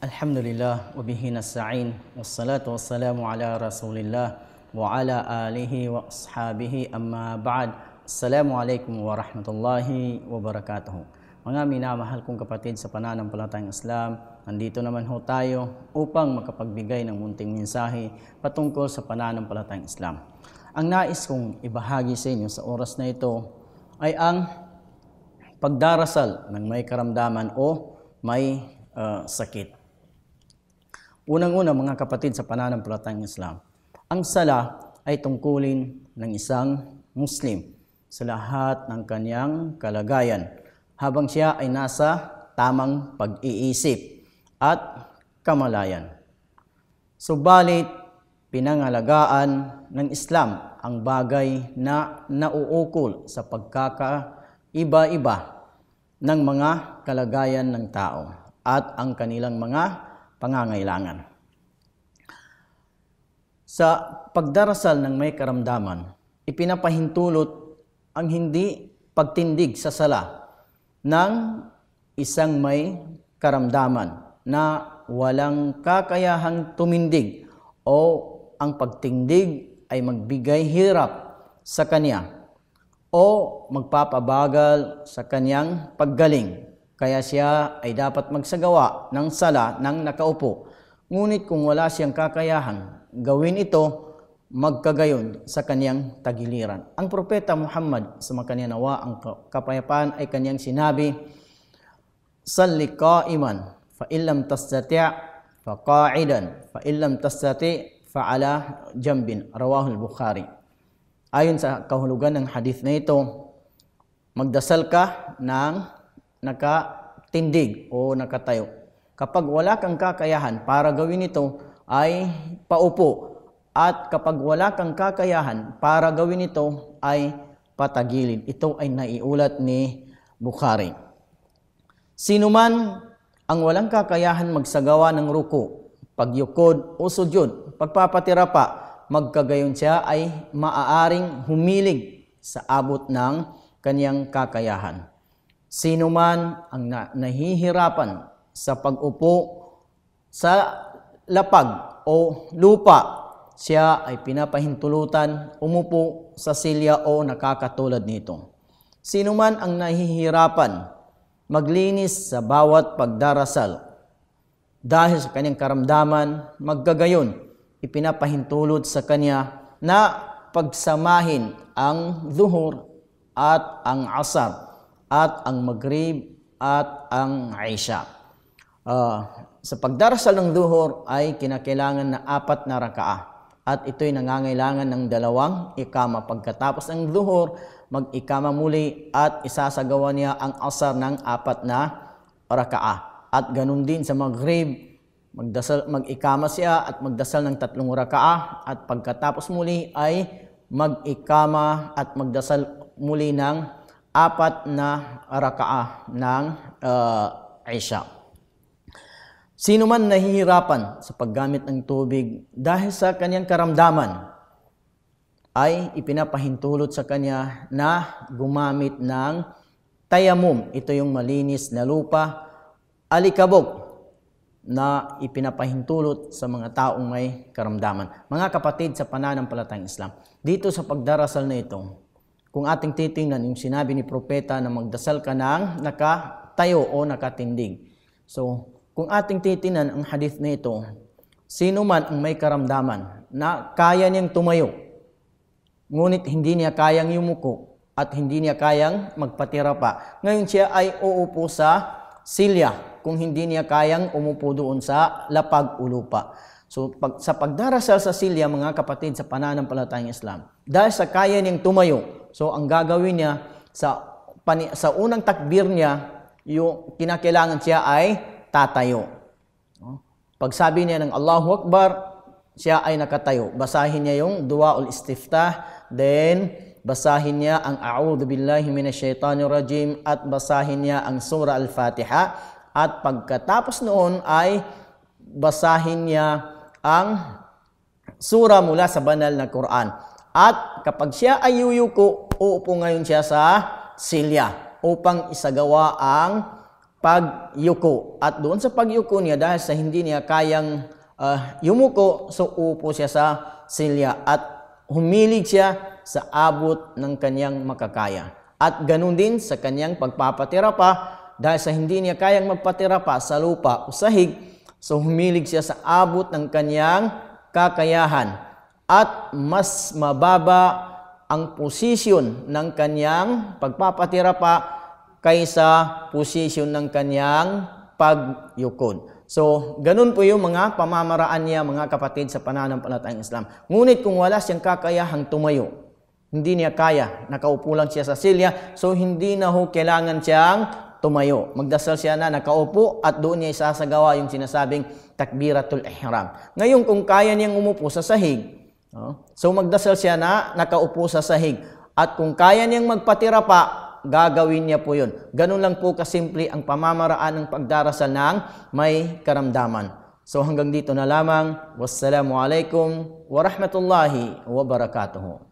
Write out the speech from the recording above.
Alhamdulillah wa bihi nasta'in wassalatu wassalamu ala Rasulillah wa ala alihi wa ashabihi amma ba'd. Assalamualaikum warahmatullahi wabarakatuh. Mga minamahal kong kapatid sa pananampalatayang Islam, nandito naman ho tayo upang makapagbigay ng munting mensahe patungkol sa pananampalatayang Islam. Ang nais kong ibahagi sa inyo sa oras na ito ay ang pagdarasal ng may karamdaman o may uh, sakit. Unang-una mga kapatid sa pananampalatayang Islam, ang sala ay tungkulin ng isang Muslim sa lahat ng kanyang kalagayan habang siya ay nasa tamang pag-iisip at kamalayan. Subalit, pinangalagaan ng Islam ang bagay na nauukol sa pagkakaiba-iba ng mga kalagayan ng tao at ang kanilang mga pangangailangan. Sa pagdarasal ng may karamdaman, ipinapahintulot ang hindi pagtindig sa sala ng isang may karamdaman na walang kakayahang tumindig o ang pagtindig ay magbigay hirap sa kanya o magpapabagal sa kanyang paggaling kaya siya ay dapat magsagawa ng sala ng nakaupo. Ngunit kung wala siyang kakayahan, gawin ito magkagayon sa kanyang tagiliran. Ang propeta Muhammad sa makanya nawa ang kapayapaan ay kanyang sinabi, Salli qa'iman fa illam tastati' fa qa'idan fa illam tastati' fa ala jambin rawahul Bukhari. Ayon sa kahulugan ng hadith na ito, magdasal ka ng nakatindig o nakatayo. Kapag wala kang kakayahan para gawin ito, ay paupo. At kapag wala kang kakayahan para gawin ito, ay patagilid. Ito ay naiulat ni Bukhari. Sino man ang walang kakayahan magsagawa ng ruko, pagyukod o sujud, pagpapatira pa, magkagayon siya ay maaaring humilig sa abot ng kanyang kakayahan. Sino man ang na- nahihirapan sa pag-upo sa lapag o lupa, siya ay pinapahintulutan umupo sa silya o nakakatulad nito. Sino man ang nahihirapan maglinis sa bawat pagdarasal dahil sa kanyang karamdaman, magkagayon, ipinapahintulot sa kanya na pagsamahin ang zuhur at ang asar at ang Maghrib at ang Aisha. Uh, sa pagdarasal ng duhur ay kinakailangan na apat na rakaah at ito'y nangangailangan ng dalawang ikama. Pagkatapos ng duhur, mag-ikama muli at isasagawa niya ang asar ng apat na rakaah. At ganun din sa Maghrib, magdasal, mag-ikama siya at magdasal ng tatlong rakaah at pagkatapos muli ay mag-ikama at magdasal muli ng apat na rakaah ng uh, Isha. Sino man nahihirapan sa paggamit ng tubig dahil sa kanyang karamdaman, ay ipinapahintulot sa kanya na gumamit ng tayamum. Ito yung malinis na lupa, alikabok na ipinapahintulot sa mga taong may karamdaman. Mga kapatid sa pananampalatayang Islam, dito sa pagdarasal na ito, kung ating titingnan yung sinabi ni propeta na magdasal ka ng nakatayo o nakatindig. So, kung ating titingnan ang hadith na ito, sino man ang may karamdaman na kaya niyang tumayo, ngunit hindi niya kayang yumuko at hindi niya kayang magpatira pa. Ngayon siya ay uupo sa silya kung hindi niya kayang umupo doon sa lapag o lupa. So pag, sa pagdarasal sa silya, mga kapatid sa pananampalatayang Islam, dahil sa kaya niyang tumayo, so ang gagawin niya sa, pani, sa unang takbir niya, yung kinakailangan siya ay tatayo. Pag sabi niya ng Allahu Akbar, siya ay nakatayo. Basahin niya yung dua ul istiftah, then basahin niya ang A'udhu Billahi Minasyaitanir Rajim at basahin niya ang Surah Al-Fatiha at pagkatapos noon ay basahin niya ang sura mula sa banal na Quran. At kapag siya ay yuyuko, uupo ngayon siya sa silya upang isagawa ang pagyuko. At doon sa pagyuko niya, dahil sa hindi niya kayang ah, yumuko, so upo siya sa silya at humilig siya sa abot ng kanyang makakaya. At ganun din sa kanyang pagpapatira pa, dahil sa hindi niya kayang magpatira pa sa lupa o sahig, so humilig siya sa abot ng kanyang kakayahan. At mas mababa ang posisyon ng kanyang pagpapatira pa kaysa posisyon ng kanyang pagyukod. So, ganun po yung mga pamamaraan niya, mga kapatid, sa pananampalatayang Islam. Ngunit kung wala siyang kakayahang tumayo, hindi niya kaya, nakaupo lang siya sa silya, so hindi na ho kailangan siyang tumayo. Magdasal siya na nakaupo at doon niya isasagawa yung sinasabing takbiratul ihram. Ngayon, kung kaya niyang umupo sa sahig? So magdasal siya na nakaupo sa sahig. At kung kaya niyang magpatira pa, gagawin niya po yun. Ganun lang po kasimple ang pamamaraan ng pagdarasal ng may karamdaman. So hanggang dito na lamang. Wassalamualaikum warahmatullahi wabarakatuhu.